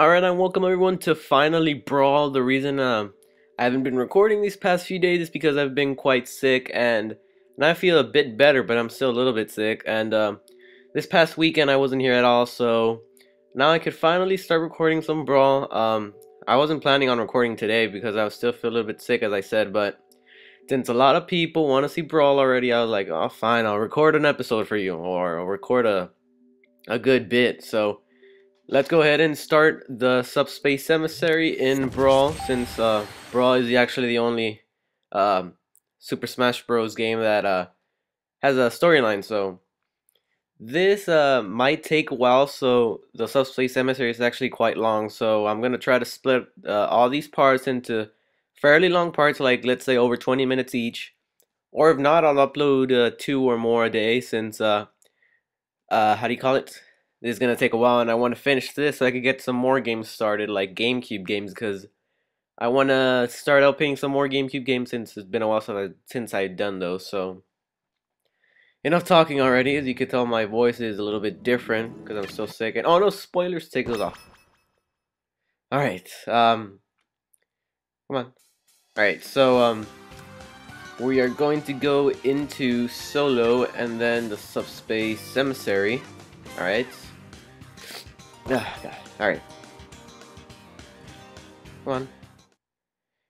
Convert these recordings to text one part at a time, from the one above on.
Alright, and welcome everyone to Finally Brawl. The reason uh, I haven't been recording these past few days is because I've been quite sick and, and I feel a bit better, but I'm still a little bit sick. And uh, this past weekend I wasn't here at all, so now I could finally start recording some Brawl. Um, I wasn't planning on recording today because I was still feel a little bit sick, as I said, but since a lot of people want to see Brawl already, I was like, oh, fine, I'll record an episode for you, or I'll record a, a good bit. So let's go ahead and start the Subspace Emissary in Brawl, since uh, Brawl is actually the only um, Super Smash Bros. game that uh, has a storyline. So this uh, might take a while, so the Subspace Emissary is actually quite long. So I'm going to try to split uh, all these parts into fairly long parts, like let's say over 20 minutes each. Or if not, I'll upload uh, two or more a day since, uh, how do you call it? This is to take a while and I want to finish this so I can get some more games started, like GameCube games, because I want to start out playing some more GameCube games since it's been a while since, I, since I've done those, so... Enough talking already, as you can tell my voice is a little bit different because I'm so sick. And oh no, spoilers, take those off. Alright, um, come on. Alright, so, um, we are going to go into Solo and then the Subspace Emissary. Alright. God. Alright. Come on.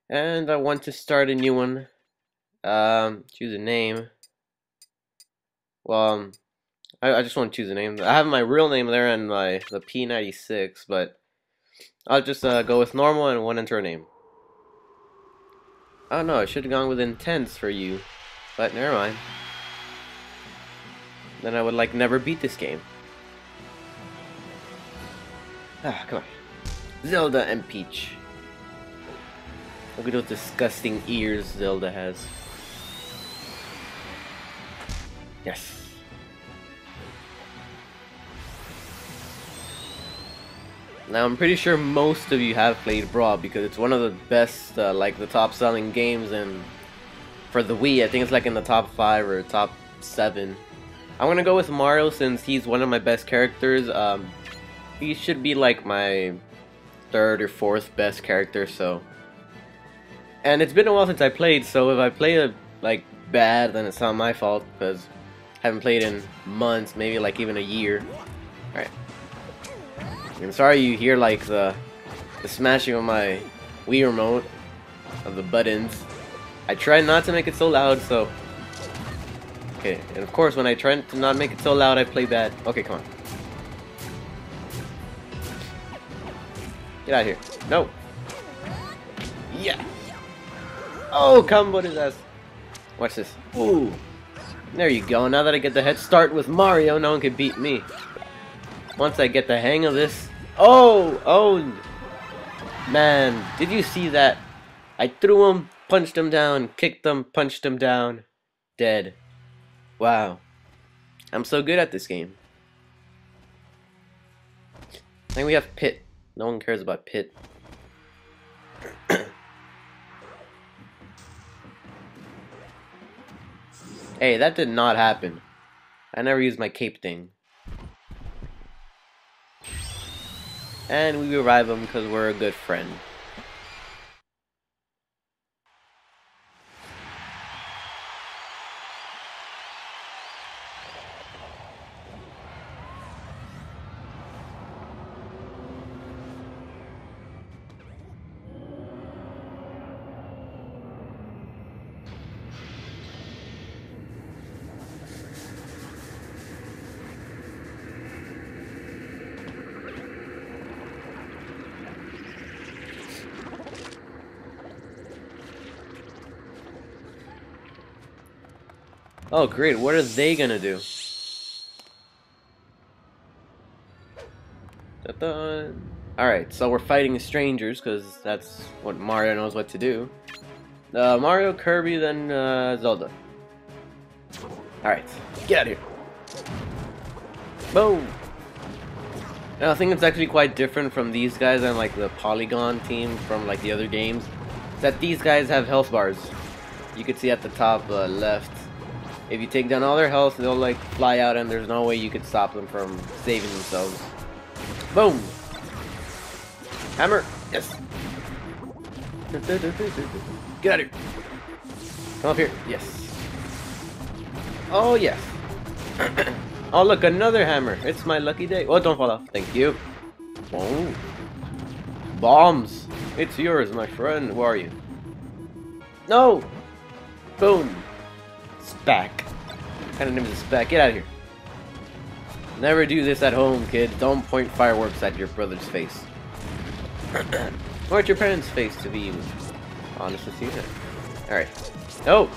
And I want to start a new one. Um, choose a name. Well, um, I, I just want to choose a name. I have my real name there and my the P96, but I'll just uh, go with normal and one enter a name. Oh no, I should have gone with intense for you. But never mind. Then I would like never beat this game. Ah, come on. Zelda and Peach. Look at those disgusting ears Zelda has. Yes. Now I'm pretty sure most of you have played Brawl because it's one of the best, uh, like the top selling games and for the Wii, I think it's like in the top 5 or top 7. I'm gonna go with Mario since he's one of my best characters. Um, he should be like my third or fourth best character, so. And it's been a while since I played, so if I play a, like bad, then it's not my fault because I haven't played in months, maybe like even a year. Alright. I'm sorry you hear like the the smashing of my Wii remote of the buttons. I try not to make it so loud, so okay. And of course, when I try to not make it so loud, I play bad. Okay, come on. Get out of here. No. Yeah. Oh, combo his ass. Watch this. Ooh. There you go. Now that I get the head start with Mario, no one can beat me. Once I get the hang of this. Oh! Oh! Man, did you see that? I threw him, punched him down, kicked him, punched him down. Dead. Wow. I'm so good at this game. I think we have Pit. No one cares about Pit. hey, that did not happen. I never used my cape thing. And we revive him because we're a good friend. Oh, great. What are they gonna do? Alright, so we're fighting strangers, because that's what Mario knows what to do. Uh, Mario, Kirby, then uh, Zelda. Alright, get out of here. Boom! Now, I think it's actually quite different from these guys and like the Polygon team from like the other games. That these guys have health bars. You can see at the top uh, left if you take down all their health, they'll like fly out and there's no way you could stop them from saving themselves. Boom! Hammer! Yes! Get out of here! Come up here. Yes. Oh, yes. oh, look, another hammer. It's my lucky day. Oh, don't fall off. Thank you. Oh. Bombs. It's yours, my friend. Who are you? No! Boom. Spack. What kind of name is Spack? Get out of here. Never do this at home, kid. Don't point fireworks at your brother's face. or at your parents' face, to be honest with you. Alright. Oh!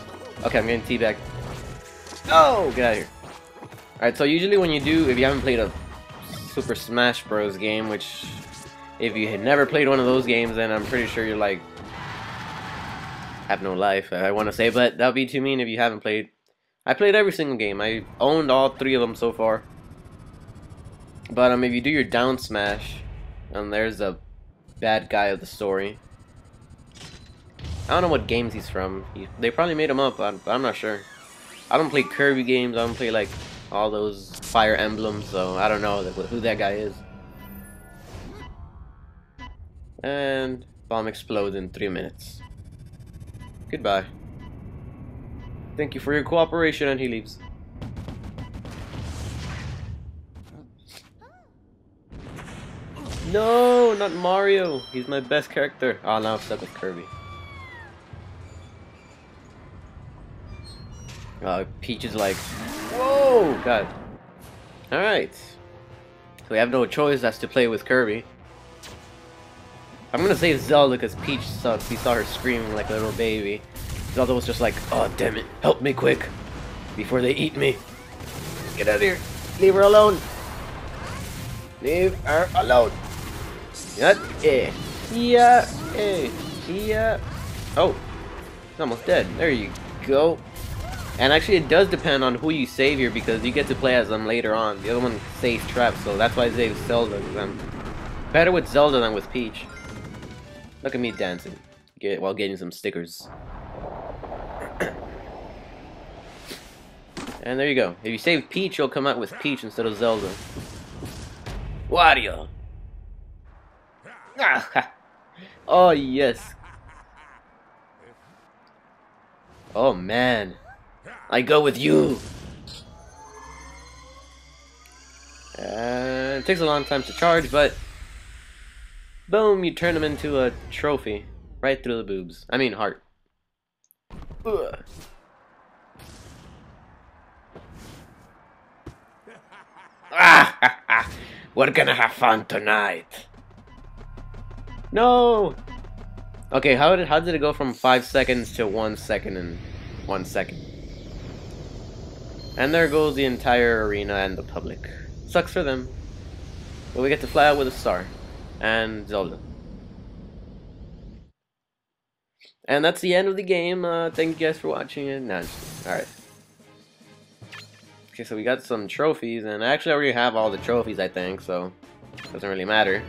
Okay, I'm getting teabag. Oh! Get out of here. Alright, so usually when you do, if you haven't played a Super Smash Bros. game, which if you had never played one of those games, then I'm pretty sure you're like, have no life, I want to say, but that would be too mean if you haven't played. I played every single game. I owned all three of them so far. But um, if you do your down smash, um, there's a bad guy of the story. I don't know what games he's from. He, they probably made him up, but I'm not sure. I don't play Kirby games. I don't play like all those Fire Emblems, so I don't know who that guy is. And bomb explodes in three minutes. Goodbye. Thank you for your cooperation, and he leaves. No, not Mario. He's my best character. Oh, now I'm stuck with Kirby. Uh, Peach is like, whoa, God. Alright. So we have no choice as to play with Kirby. I'm gonna save Zelda because Peach sucks. We saw her screaming like a little baby. Zelda was just like, oh damn it, help me quick. Before they eat me. Get out of here. Leave her alone. Leave her alone. Yeah, eh. Yeah, eh. Yeah. Oh. It's almost dead. There you go. And actually, it does depend on who you save here because you get to play as them later on. The other one saves traps, so that's why I save Zelda. I'm better with Zelda than with Peach. Look at me dancing get, while getting some stickers. and there you go. If you save Peach, you'll come out with Peach instead of Zelda. Wario! oh, yes. Oh, man. I go with you. Uh, it takes a long time to charge, but boom, you turn them into a trophy. Right through the boobs. I mean heart. Ugh. We're gonna have fun tonight. No! Okay, how did how did it go from five seconds to one second and one second? And there goes the entire arena and the public. Sucks for them. But we get to fly out with a star. And Zelda. And that's the end of the game. Uh, thank you guys for watching. Nah, alright. Okay, so we got some trophies, and actually I already have all the trophies, I think, so doesn't really matter.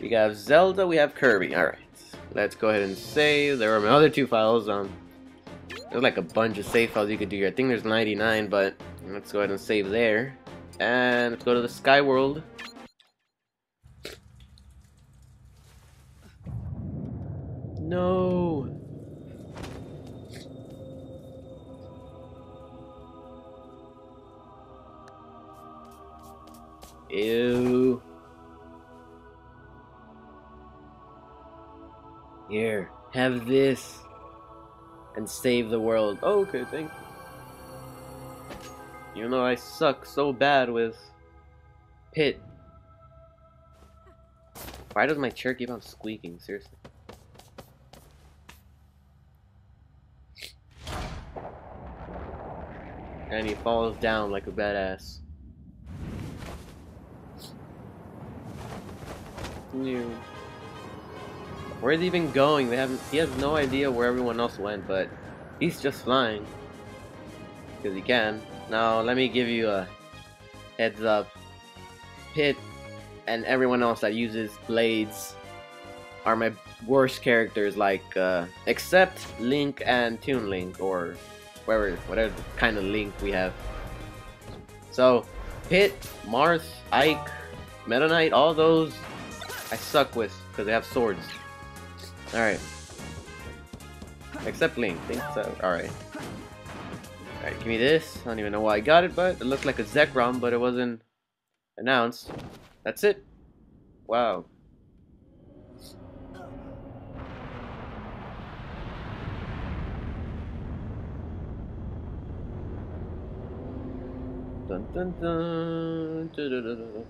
We have Zelda, we have Kirby. Alright, let's go ahead and save. There are my other two files. Um, there's like a bunch of save files you could do here. I think there's 99, but let's go ahead and save there. And let's go to the Sky World. No. Ew. Here, have this and save the world. Oh, okay, thank you. Even though I suck so bad with Pit. Why does my chair keep on squeaking? Seriously. And he falls down like a badass. Where's he even going? They haven't. He has no idea where everyone else went, but he's just flying because he can. Now let me give you a heads up. Pit and everyone else that uses blades are my worst characters. Like uh, except Link and Toon Link, or whatever whatever kind of Link we have. So Pit, Marth, Ike, Meta Knight, all those I suck with because they have swords. Alright. Except Link. Think so. Uh, alright. Alright, give me this. I don't even know why I got it, but it looked like a Zekrom, but it wasn't announced. That's it. Wow. Dun dun dun. dun, dun, dun.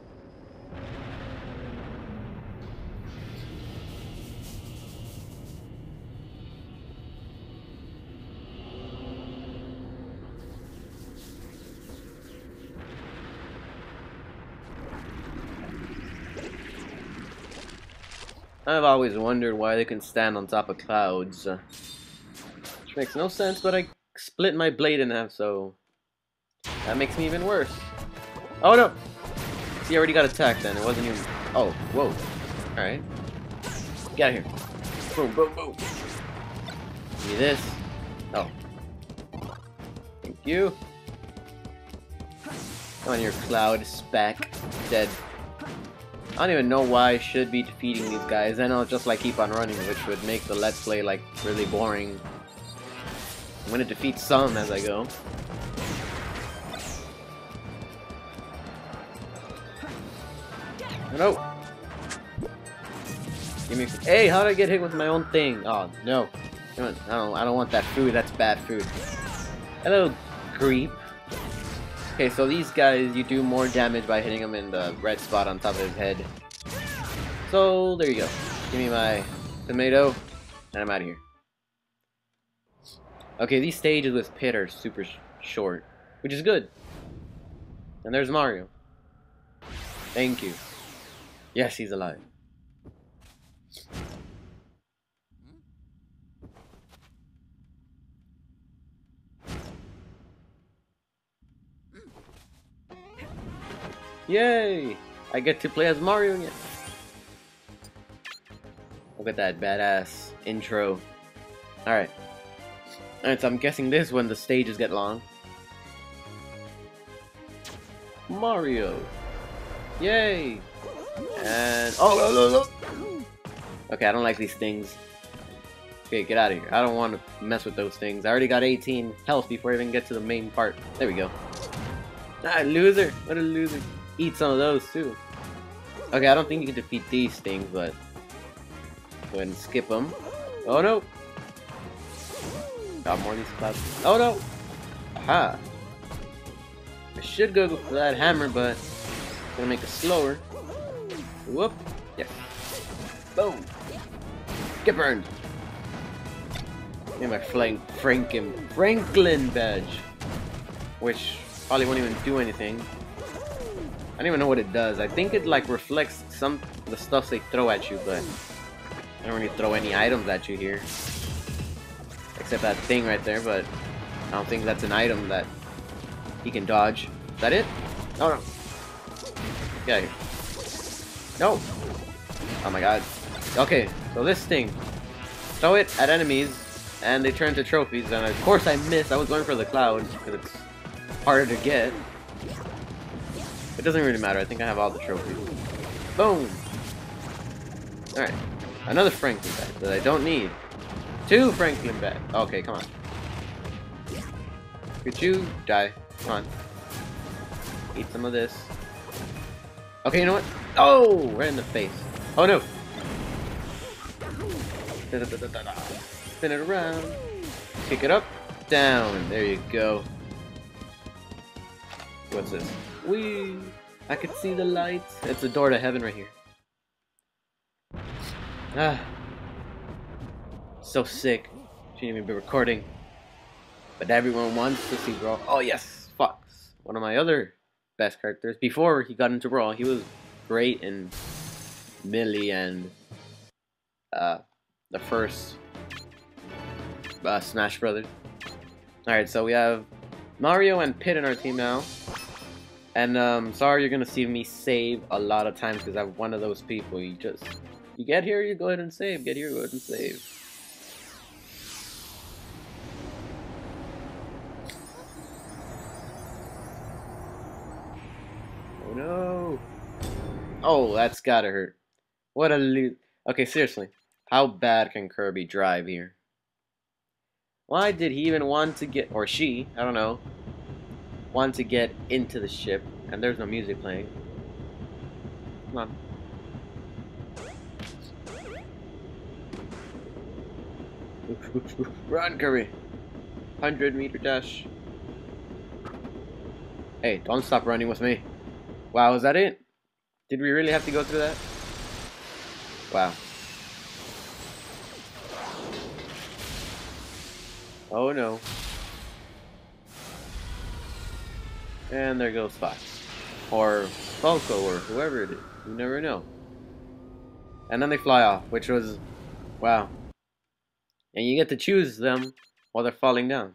I've always wondered why they can stand on top of clouds. Which makes no sense, but I split my blade in half, so that makes me even worse. Oh no! See, I already got attacked then. It wasn't even. Oh, whoa. Alright. Get out of here. Boom, boom, boom. Give me this. Oh. Thank you. Come on, your cloud spec. Dead. I don't even know why I should be defeating these guys, and I'll just like keep on running, which would make the let's play like really boring. I'm gonna defeat some as I go. No. Give me. Hey, how did I get hit with my own thing? Oh no. I don't. I don't want that food. That's bad food. Hello, creep. Okay, so these guys, you do more damage by hitting them in the red spot on top of his head. So, there you go. Give me my tomato, and I'm out of here. Okay, these stages with Pit are super sh short, which is good. And there's Mario. Thank you. Yes, he's alive. Yay! I get to play as Mario again. Look at that badass intro. Alright. Alright, so I'm guessing this when the stages get long. Mario! Yay! And... Oh, Okay, I don't like these things. Okay, get out of here. I don't want to mess with those things. I already got 18 health before I even get to the main part. There we go. Ah, loser! What a loser eat some of those too. Okay, I don't think you can defeat these things, but go ahead and skip them. Oh no! Got more of these clouds. Oh no! Aha! I should go for that hammer, but gonna make it slower. Whoop! Yeah. Boom! Get burned! Get my flank Franklin Franklin badge, which probably won't even do anything. I don't even know what it does. I think it like reflects some the stuff they throw at you, but I don't really throw any items at you here. Except that thing right there, but I don't think that's an item that he can dodge. Is that it? No, no. Here. No! Oh my god. Okay, so this thing. Throw it at enemies, and they turn to trophies, and of course I missed. I was going for the cloud, because it's harder to get. It doesn't really matter. I think I have all the trophies. Boom! Alright. Another Franklin bag that I don't need. Two Franklin bags. Okay, come on. Could you die? Come on. Eat some of this. Okay, you know what? Oh! Right in the face. Oh no! Da -da -da Spin it around. Kick it up. Down. There you go. What's this? Wee! I can see the light. It's the door to heaven right here. Ah. So sick. Shouldn't even be recording. But everyone wants to see Brawl. Oh yes! Fox. One of my other best characters. Before he got into Brawl, he was great and Melee and uh, the first uh, Smash Brothers. Alright, so we have Mario and Pit in our team now. And um, sorry you're gonna see me save a lot of times because I'm one of those people. You just you get here, you go ahead and save. Get here, go ahead and save. Oh no! Oh, that's gotta hurt. What a loot. Okay, seriously. How bad can Kirby drive here? Why did he even want to get, or she, I don't know, want to get into the ship? And there's no music playing. Come on. Run, Kirby! 100 meter dash. Hey, don't stop running with me. Wow, is that it? Did we really have to go through that? Wow. Oh no. And there goes Fox. Or Falco, or whoever it is. You never know. And then they fly off, which was... Wow. And you get to choose them while they're falling down.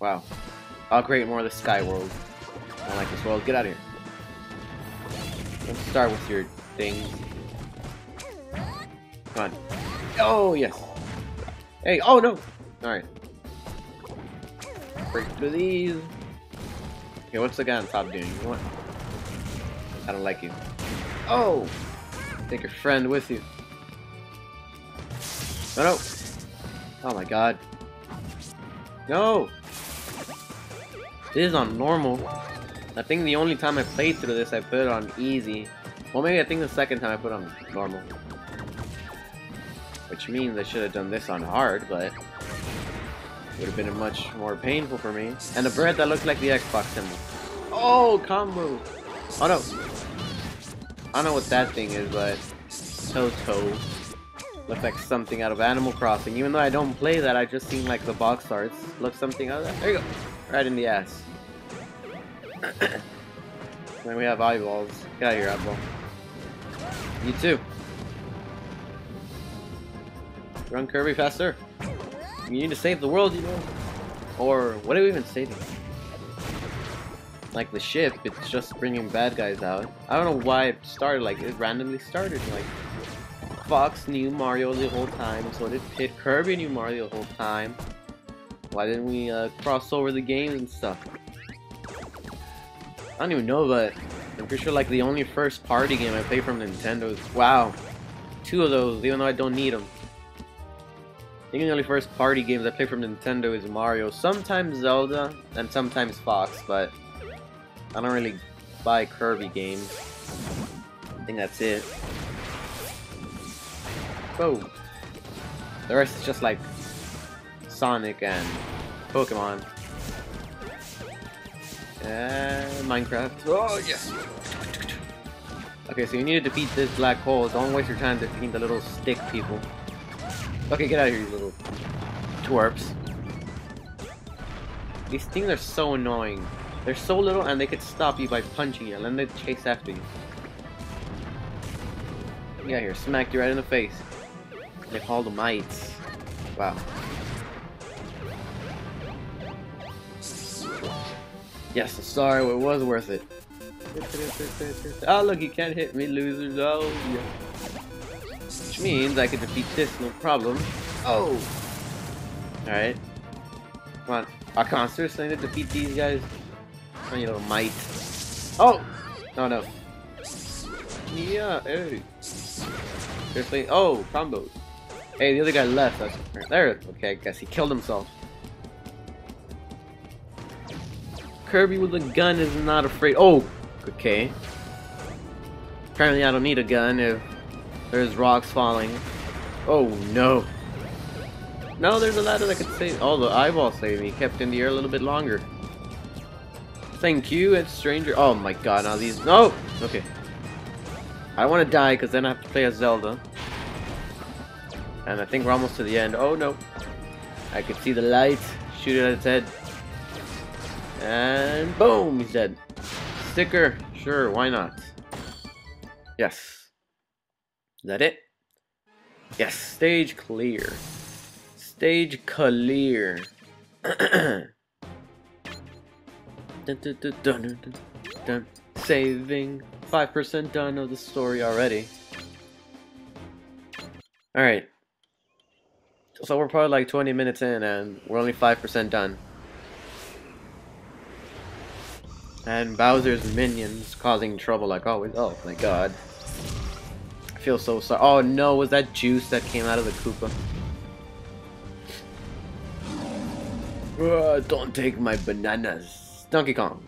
Wow. I'll create more of the Sky World. I like this world. Get out of here. Start with your things. Come on. Oh, yes. Hey, oh no! Alright. Break through these. Okay, what's the guy on top doing? What? I don't like you. Oh! Take your friend with you. No, no! Oh my god. No! This is on normal. I think the only time I played through this, I put it on easy. Well, maybe I think the second time I put it on normal. Which means I should have done this on hard, but... Would have been much more painful for me. And a bird that looks like the Xbox symbol. Oh, combo! Oh no! I don't know what that thing is, but... Toto. Looks like something out of Animal Crossing. Even though I don't play that, I just seen like the box arts. Looks something out of that. There you go. Right in the ass. then we have eyeballs. Get out of here, eyeball. You too. Run Kirby faster. You need to save the world, you know. Or what are we even saving? Like the ship, it's just bringing bad guys out. I don't know why it started like it randomly started like Fox knew Mario the whole time, so did Pit Kirby knew Mario the whole time. Why didn't we uh, cross over the games and stuff? I don't even know, but I'm pretty sure like the only first party game I played from Nintendo is wow, two of those, even though I don't need them. I think the only first party games I play from Nintendo is Mario, sometimes Zelda, and sometimes Fox, but I don't really buy Kirby games. I think that's it. Whoa. The rest is just like Sonic and Pokemon. And Minecraft. Oh, yes! Okay, so you need to defeat this black hole. Don't waste your time defeating the little stick people. Okay, get out of here, you little twerps. These things are so annoying. They're so little and they could stop you by punching you and then they chase after you. Yeah, here, smack you right in the face. They call the mites. Wow. Yes, sorry, it was worth it. Oh, look, you can't hit me, losers. Oh, yeah. Which means I can defeat this, no problem. Oh! Alright. Come on. I can't seriously to defeat these guys. Oh, you little mite. Oh! No, no. Yeah, hey. Seriously? Oh, combos. Hey, the other guy left. That's there. Okay, I guess he killed himself. Kirby with a gun is not afraid. Oh, okay. Apparently I don't need a gun if there's rocks falling. Oh no. No, there's a ladder that could save. Oh, the eyeball saved me. Kept in the air a little bit longer. Thank you, it's stranger. Oh my god, now these. No! Okay. I want to die because then I have to play as Zelda. And I think we're almost to the end. Oh no. I can see the light. Shoot it at its head. And boom, he's dead. Sticker, sure, why not? Yes. Is that it? Yes, stage clear. Stage clear. dun, dun, dun, dun, dun, Saving 5% done of the story already. Alright. So we're probably like 20 minutes in and we're only 5% done. And Bowser's minions causing trouble like always. Oh my god. I feel so sorry. Oh no, was that juice that came out of the Koopa? Uh, don't take my bananas. Donkey Kong.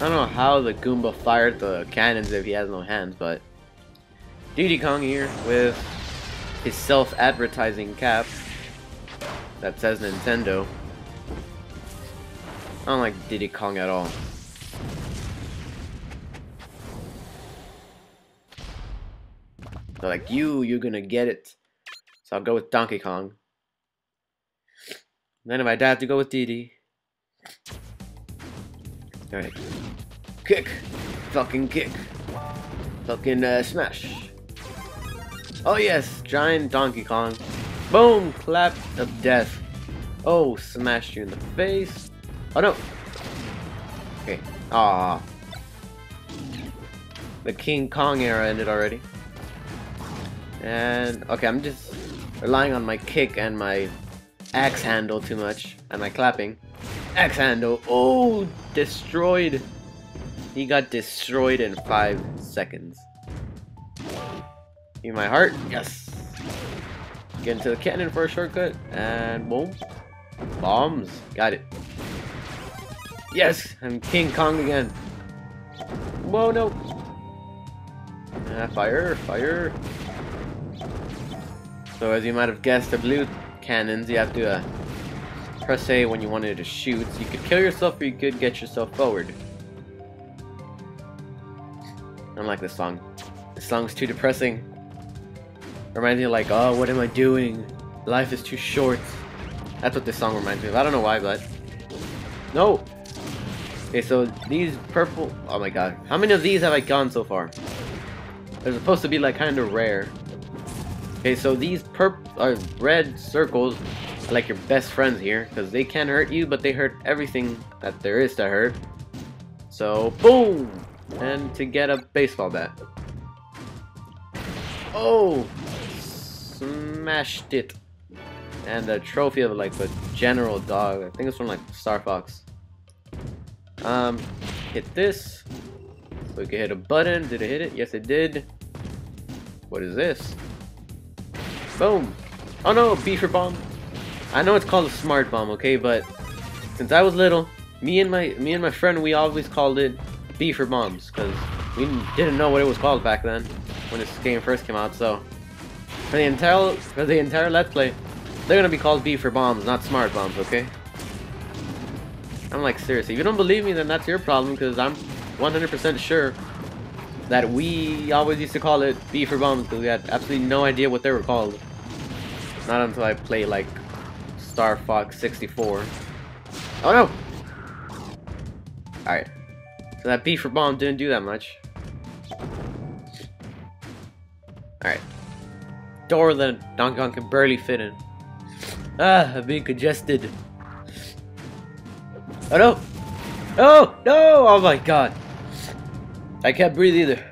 I don't know how the Goomba fired the cannons if he has no hands, but Diddy Kong here with his self-advertising cap that says Nintendo. I don't like Diddy Kong at all. Like, you, you're gonna get it. So I'll go with Donkey Kong. Then if I have to go with Diddy. Alright. Kick! Fucking kick! Fucking uh, smash! Oh yes, giant Donkey Kong. Boom! Clap of death. Oh, smashed you in the face. Oh no! Okay. Ah. The King Kong era ended already. And, okay, I'm just relying on my kick and my axe handle too much. And my clapping. Axe handle! Oh! Destroyed! He got destroyed in five seconds. In my heart, yes. Get into the cannon for a shortcut, and boom. Bombs, got it. Yes, I'm King Kong again. Whoa, no. Ah, fire, fire. So as you might have guessed, the blue cannons, you have to uh, press A when you wanted to shoot. So you could kill yourself or you could get yourself forward. I don't like this song. This song's too depressing. Reminds me of like, oh, what am I doing? Life is too short. That's what this song reminds me of. I don't know why, but... No! Okay, so these purple... Oh my god. How many of these have I gone so far? They're supposed to be like kind of rare. Okay, so these purple uh, red circles like your best friends here because they can't hurt you, but they hurt everything that there is to hurt. So, boom! And to get a baseball bat. Oh! Smashed it. And a trophy of like a general dog. I think it's from like Star Fox. Um, hit this. So we can hit a button. Did it hit it? Yes, it did. What is this? Boom. Oh no, B for bomb. I know it's called a smart bomb, okay, but since I was little, me and my me and my friend we always called it B for bombs because we didn't know what it was called back then when this game first came out. So for the entire for the entire let's play, they're gonna be called B for bombs, not smart bombs, okay? I'm like, seriously, if you don't believe me, then that's your problem, because I'm 100% sure that we always used to call it B for bombs, because we had absolutely no idea what they were called. Not until I play, like, Star Fox 64. Oh no! Alright. So that B for bomb didn't do that much. Alright. Door that Donkey Kong can barely fit in. Ah, I'm being congested. Oh no! Oh no! Oh my god! I can't breathe either.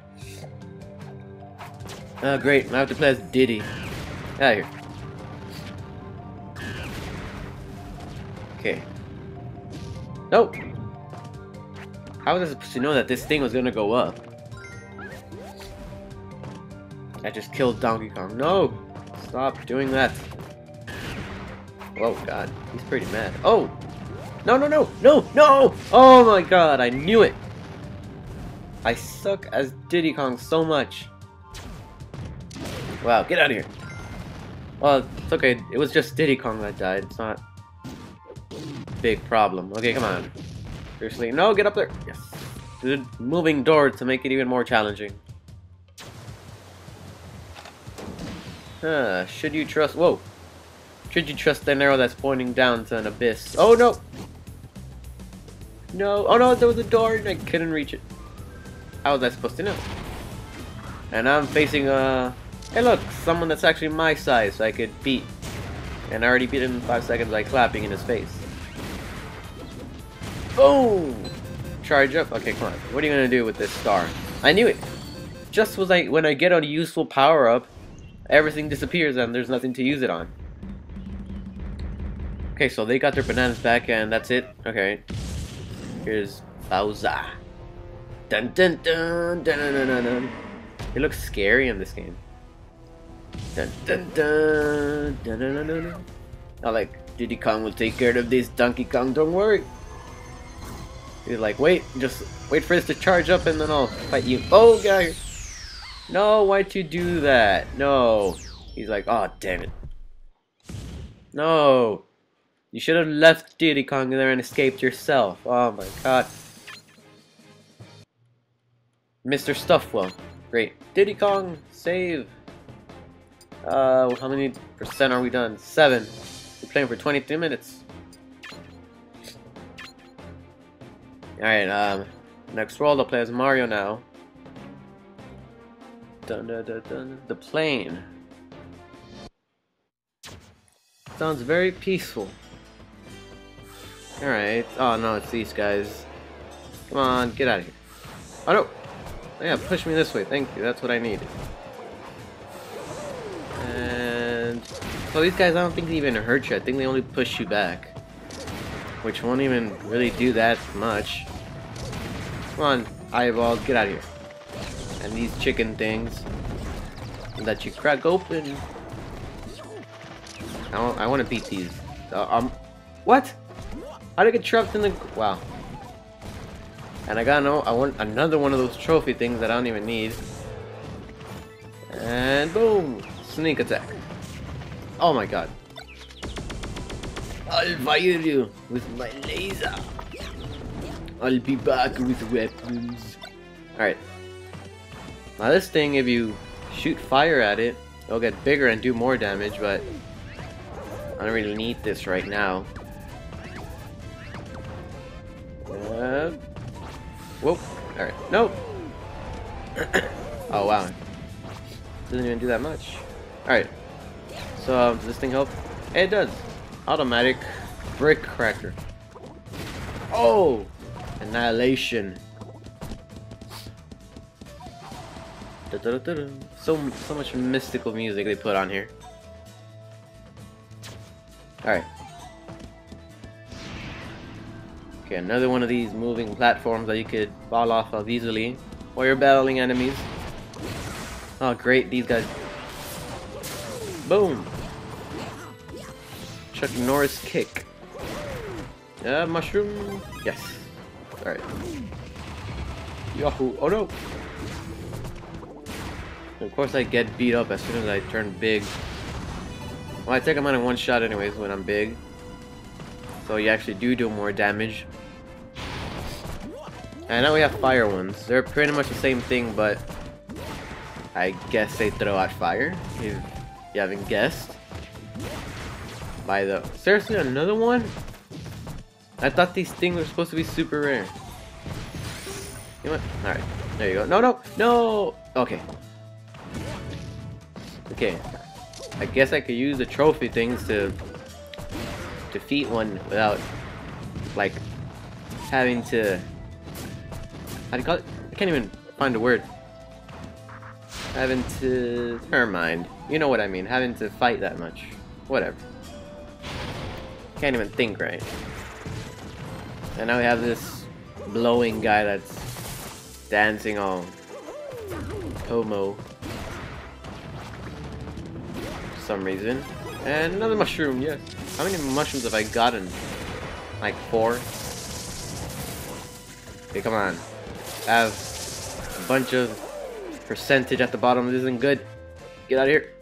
Oh great, I have to play as Diddy. Out here. Okay. Nope. How was I supposed to know that this thing was gonna go up? I just killed Donkey Kong. No! Stop doing that. Oh god, he's pretty mad. Oh! No, no, no, no, no! Oh my god, I knew it! I suck as Diddy Kong so much. Wow, get out of here. Well, it's okay. It was just Diddy Kong that died. It's not big problem. Okay, come on. Seriously, no, get up there. Yes. Good moving door to make it even more challenging. Huh, should you trust... Whoa. Should you trust an arrow that's pointing down to an abyss? Oh, no! No. Oh no, there was a door and I couldn't reach it. How was I supposed to know? And I'm facing a... Uh, hey look, someone that's actually my size so I could beat. And I already beat him in 5 seconds by clapping in his face. Boom! Charge up. Okay, come on. What are you gonna do with this star? I knew it! Just was I when I get a useful power up, everything disappears and there's nothing to use it on. Okay, so they got their bananas back and that's it. Okay. Here's Bowser. Dun dun dun dun dun dun dun. It looks scary in this game. Dun dun dun dun dun dun dun. I like Diddy Kong will take care of this. Donkey Kong, don't worry. He's like, wait, just wait for this to charge up and then I'll fight you. Oh, guy. No, why'd you do that? No. He's like, oh, damn it. No. You should have left Diddy Kong there and escaped yourself. Oh my god. Mr. Stuffwell. Great. Diddy Kong, save. Uh, how many percent are we done? Seven. We're playing for 23 minutes. Alright, um, next world I'll play as Mario now. Dun, dun, dun, dun. The plane. Sounds very peaceful. Alright. Oh no, it's these guys. Come on, get out of here. Oh no! Yeah, push me this way. Thank you. That's what I need. And so these guys, I don't think they even hurt you. I think they only push you back, which won't even really do that much. Come on, eyeball, get out of here. And these chicken things that you crack open. I I want to beat these. Uh, um, what? How did I get trapped in the? Wow. And I got no. I want another one of those trophy things that I don't even need. And boom, sneak attack. Oh my god. I'll fire you with my laser. I'll be back with weapons. Alright. Now this thing, if you shoot fire at it, it'll get bigger and do more damage, but I don't really need this right now. Uh, whoa. Alright. Nope. oh, wow. Doesn't even do that much. Alright. So, um, does this thing help? Hey, it does. Automatic brick cracker. Oh! Annihilation. Da -da -da so, so much mystical music they put on here. Alright. Okay, another one of these moving platforms that you could fall off of easily while you're battling enemies. Oh great, these guys. Boom! Chuck Norris kick. Uh, mushroom. Yes. Alright. Yahoo! Oh no! Of course I get beat up as soon as I turn big. Well, I take them out in one shot anyways when I'm big. So you actually do do more damage. And now we have fire ones. They're pretty much the same thing, but I guess they throw out fire, if you haven't guessed. By the... Seriously, another one? I thought these things were supposed to be super rare. You know what? Alright, there you go. No, no, no! Okay. Okay. I guess I could use the trophy things to defeat one without, like, having to how do you call it? I can't even find a word. Having to... Never mind. You know what I mean. Having to fight that much. Whatever. Can't even think right. And now we have this blowing guy that's dancing on homo. For some reason. And another mushroom, yes. How many mushrooms have I gotten? Like four? Okay, come on have a bunch of percentage at the bottom. This isn't good. Get out of here.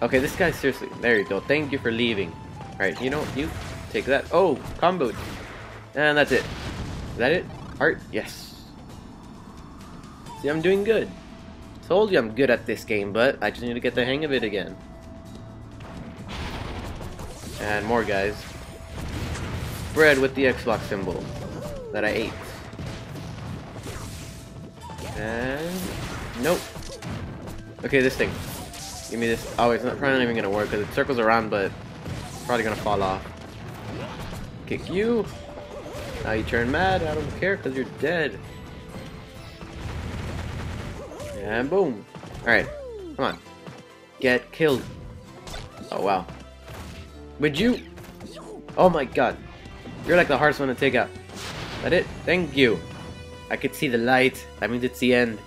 Okay, this guy, seriously. There you go. Thank you for leaving. Alright, you know, you take that. Oh, combo. And that's it. Is that it? Heart? Yes. See, I'm doing good. Told you I'm good at this game, but I just need to get the hang of it again. And more guys. Bread with the Xbox symbol that I ate. And... Nope. Okay, this thing. Give me this. Oh, it's not, probably not even gonna work because it circles around, but probably gonna fall off. Kick you. Now you turn mad. I don't care because you're dead. And boom. Alright. Come on. get killed. Oh, wow. Would you? Oh my god. You're like the hardest one to take out. That it? Thank you. I could see the light. That means it's the end.